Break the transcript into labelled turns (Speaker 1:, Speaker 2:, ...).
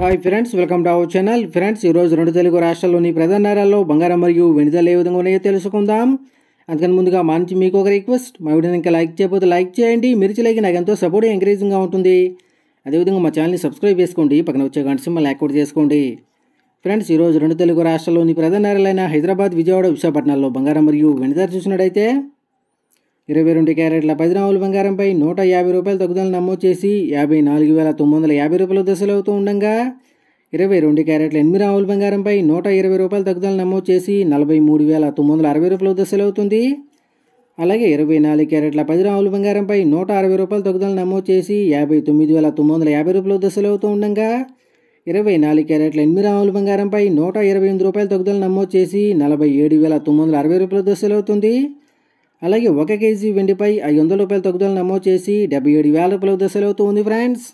Speaker 1: Hi friends welcome to our channel friends ఈరోజు రెండు తెలుగు రాష్ట్రాల్లోని ప్రధాన నగరాల్లో బంగారం మరియు వెనుదల ఏ విధంగా ఉన్నాయో తెలుసుకుందాం. అందుకని ముందుగా మా నుంచి మీకు ఒక రిక్వెస్ట్ మా వీడియోని ఇంకా లైక్ చేయకపోతే లైక్ చేయండి. మిర్చి లైక్ నాకు ఎంతో సపోర్ట్ ఎంకరేజింగ్గా ఉంటుంది. అదేవిధంగా మా ఛానల్ని సబ్స్క్రైబ్ చేసుకోండి. పక్కన వచ్చే గంట సింబల్ యాక్టివేట్ చేసుకోండి. ఫ్రెండ్స్ ఈరోజు రెండు తెలుగు రాష్ట్రాల్లోని ప్రధాన నగరాలైన హైదరాబాద్ విజయవాడ విశాఖపట్నాల్లో బంగారం మరియు వెనుదల చూసినట్టయితే ఇరవై రెండు క్యారెట్ల పది బంగారంపై నూట యాభై రూపాయల తగ్గుదల నమోదు చేసి యాభై నాలుగు వేల తొమ్మిది వందల యాభై రూపాయల దశలు అవుతూ ఉండగా. ఇరవై రెండు క్యారెట్ల ఎనిమిది ఆవుల బంగారంపై నూట ఇరవై రూపాయల తగ్గుదల నమోదు చేసి నలభై మూడు వేల తొమ్మిది వందల అరవై రూపాయల దశలు అవుతుంది. అలాగే ఇరవై నాలుగు క్యారెట్ల పది ఆవుల బంగారంపై నూట అరవై రూపాయల తగ్గుదల నమోదు చేసి యాభై తొమ్మిది వేల తొమ్మిది వందల యాభై రూపాయల దశలు అవుతూ ఉండగా. ఇరవై నాలుగు క్యారెట్ల ఎనిమిది ఆవుల బంగారంపై నూట ఇరవై ఎనిమిది రూపాయల తగ్గుదల నమోదు చేసి నలభై ఏడు వేల తొమ్మిది వందల అరవై రూపాయల దశలు అవుతుంది. అలాగే ఒక కేజీ వెండిపై ఐదు వందల రూపాయల తగ్గుదల నమోదు చేసి డెబ్బై ఏడు వేల రూపాయల దశలు ఉంది ఫ్రెండ్స్.